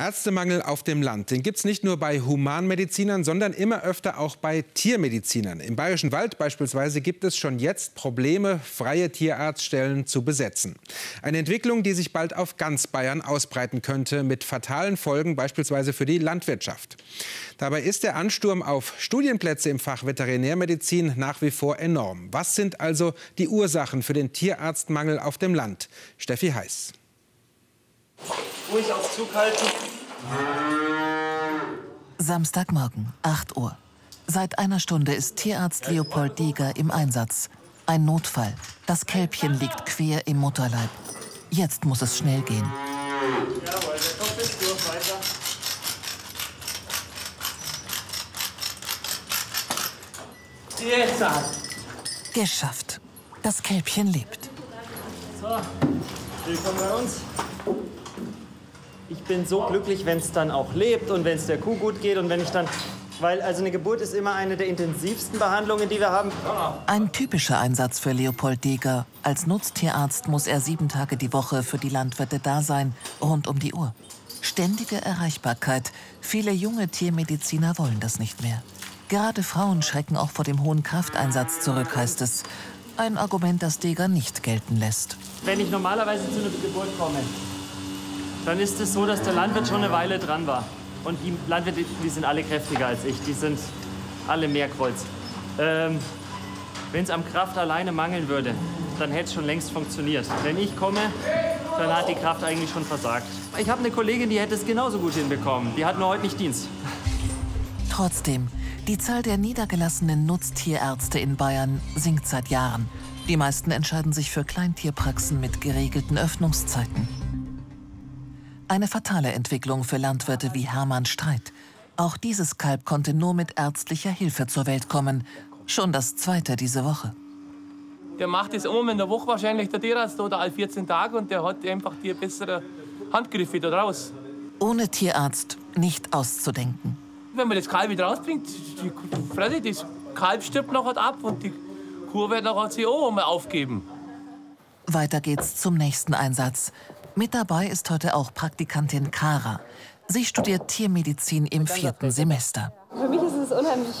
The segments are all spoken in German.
Ärztemangel auf dem Land, den gibt es nicht nur bei Humanmedizinern, sondern immer öfter auch bei Tiermedizinern. Im Bayerischen Wald beispielsweise gibt es schon jetzt Probleme, freie Tierarztstellen zu besetzen. Eine Entwicklung, die sich bald auf ganz Bayern ausbreiten könnte, mit fatalen Folgen beispielsweise für die Landwirtschaft. Dabei ist der Ansturm auf Studienplätze im Fach Veterinärmedizin nach wie vor enorm. Was sind also die Ursachen für den Tierarztmangel auf dem Land? Steffi Heiß. Ruhig auf Zug halten. Samstagmorgen, 8 Uhr. Seit einer Stunde ist Tierarzt Leopold Dieger im Einsatz. Ein Notfall. Das Kälbchen liegt quer im Mutterleib. Jetzt muss es schnell gehen. Jawohl, der Kopf ist durch, weiter. Jetzt. Geschafft. Das Kälbchen lebt. So, willkommen bei uns. Ich bin so glücklich, wenn es dann auch lebt und wenn es der Kuh gut geht und wenn ich dann. Weil also eine Geburt ist immer eine der intensivsten Behandlungen, die wir haben. Ein typischer Einsatz für Leopold Deger. Als Nutztierarzt muss er sieben Tage die Woche für die Landwirte da sein, rund um die Uhr. Ständige Erreichbarkeit. Viele junge Tiermediziner wollen das nicht mehr. Gerade Frauen schrecken auch vor dem hohen Krafteinsatz zurück, heißt es. Ein Argument, das Deger nicht gelten lässt. Wenn ich normalerweise zu einer Geburt komme, dann ist es so, dass der Landwirt schon eine Weile dran war. Und die Landwirte, die sind alle kräftiger als ich. Die sind alle Mehrkreuz. Ähm, Wenn es am Kraft alleine mangeln würde, dann hätte es schon längst funktioniert. Wenn ich komme, dann hat die Kraft eigentlich schon versagt. Ich habe eine Kollegin, die hätte es genauso gut hinbekommen. Die hat nur heute nicht Dienst. Trotzdem, die Zahl der niedergelassenen Nutztierärzte in Bayern sinkt seit Jahren. Die meisten entscheiden sich für Kleintierpraxen mit geregelten Öffnungszeiten. Eine fatale Entwicklung für Landwirte wie Hermann Streit. Auch dieses Kalb konnte nur mit ärztlicher Hilfe zur Welt kommen. Schon das zweite diese Woche. Der macht das einmal in der Woche wahrscheinlich, der Tierarzt, oder alle 14 Tage und der hat einfach die bessere Handgriffe da raus. Ohne Tierarzt nicht auszudenken. Wenn man das Kalb wieder rausbringt, die, Freddy, das Kalb stirbt nachher ab und die Kuh wird nachher mal aufgeben. Weiter geht's zum nächsten Einsatz. Mit dabei ist heute auch Praktikantin Kara. Sie studiert Tiermedizin im vierten Semester. Für mich ist es unheimlich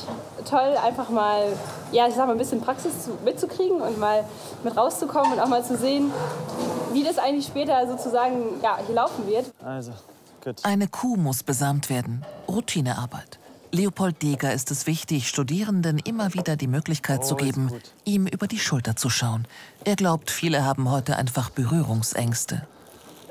toll, einfach mal, ja, ich sag mal, ein bisschen Praxis zu, mitzukriegen und mal mit rauszukommen und auch mal zu sehen, wie das eigentlich später sozusagen ja, hier laufen wird. Also, gut. Eine Kuh muss besamt werden. Routinearbeit. Leopold Deger ist es wichtig, Studierenden immer wieder die Möglichkeit zu Oh, ist geben, ihm über die Schulter zu schauen. Er glaubt, viele haben heute einfach Berührungsängste.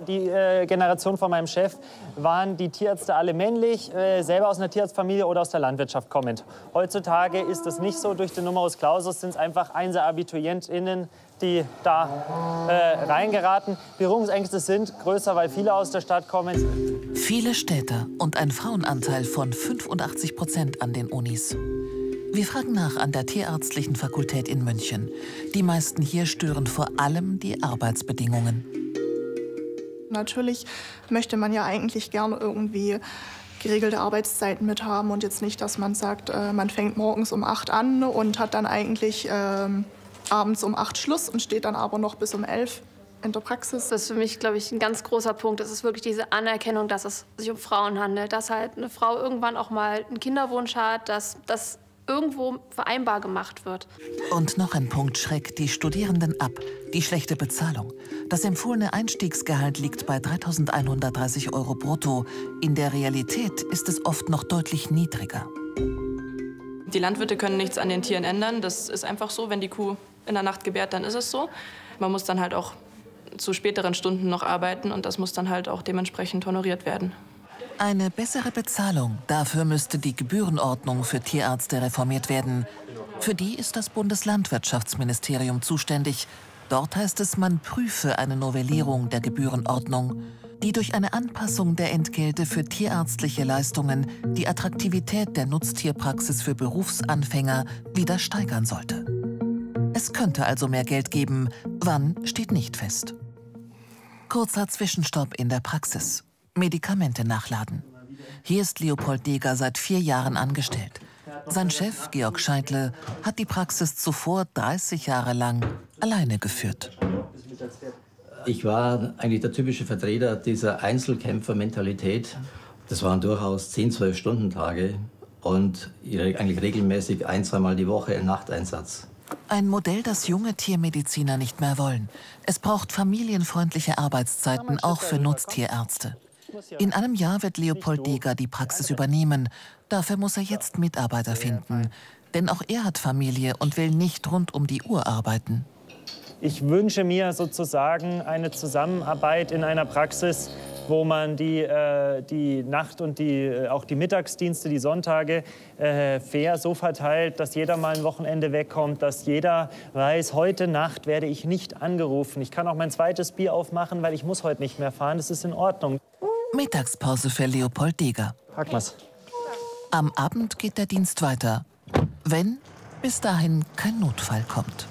Die äh, Generation von meinem Chef waren die Tierärzte alle männlich, äh, selber aus einer Tierarztfamilie oder aus der Landwirtschaft kommend. Heutzutage ist es nicht so. Durch den Numerus Clausus sind es einfach Einser-AbiturientInnen, die da äh, reingeraten. Berührungsängste sind größer, weil viele aus der Stadt kommen. Viele Städter und ein Frauenanteil von 85 Prozent an den Unis. Wir fragen nach an der Tierärztlichen Fakultät in München. Die meisten hier stören vor allem die Arbeitsbedingungen. Natürlich möchte man ja eigentlich gerne irgendwie geregelte Arbeitszeiten mit haben und jetzt nicht, dass man sagt, äh, man fängt morgens um 8 an und hat dann eigentlich ähm, abends um 8 Schluss und steht dann aber noch bis um 11 in der Praxis. Das ist für mich, glaube ich, ein ganz großer Punkt. Das ist wirklich diese Anerkennung, dass es sich um Frauen handelt. Dass halt eine Frau irgendwann auch mal einen Kinderwunsch hat, dass das irgendwo vereinbar gemacht wird. Und noch ein Punkt schreckt die Studierenden ab. Die schlechte Bezahlung. Das empfohlene Einstiegsgehalt liegt bei 3.130 Euro brutto. In der Realität ist es oft noch deutlich niedriger. Die Landwirte können nichts an den Tieren ändern. Das ist einfach so. Wenn die Kuh in der Nacht gebärt, dann ist es so. Man muss dann halt auch zu späteren Stunden noch arbeiten und das muss dann halt auch dementsprechend honoriert werden. Eine bessere Bezahlung, dafür müsste die Gebührenordnung für Tierärzte reformiert werden. Für die ist das Bundeslandwirtschaftsministerium zuständig. Dort heißt es, man prüfe eine Novellierung der Gebührenordnung, die durch eine Anpassung der Entgelte für tierärztliche Leistungen die Attraktivität der Nutztierpraxis für Berufsanfänger wieder steigern sollte. Es könnte also mehr Geld geben. Wann steht nicht fest. Kurzer Zwischenstopp in der Praxis. Medikamente nachladen. Hier ist Leopold Deger seit vier Jahren angestellt. Sein Chef, Georg Scheidle, hat die Praxis zuvor 30 Jahre lang alleine geführt. Ich war eigentlich der typische Vertreter dieser Einzelkämpfer-Mentalität. Das waren durchaus 10, 12 Stunden Tage und eigentlich regelmäßig ein, zweimal die Woche ein Nachteinsatz. Ein Modell, das junge Tiermediziner nicht mehr wollen. Es braucht familienfreundliche Arbeitszeiten, auch für Nutztierärzte. In einem Jahr wird Leopold Deger die Praxis übernehmen. Dafür muss er jetzt Mitarbeiter finden. Denn auch er hat Familie und will nicht rund um die Uhr arbeiten. Ich wünsche mir sozusagen eine Zusammenarbeit in einer Praxis, wo man die, äh, die Nacht- und die, äh, auch die Mittagsdienste, die Sonntage äh, fair so verteilt, dass jeder mal ein Wochenende wegkommt, dass jeder weiß, heute Nacht werde ich nicht angerufen. Ich kann auch mein zweites Bier aufmachen, weil ich muss heute nicht mehr fahren. Das ist in Ordnung. Mittagspause für Leopold Deger. Pack mal's. Am Abend geht der Dienst weiter. Wenn bis dahin kein Notfall kommt.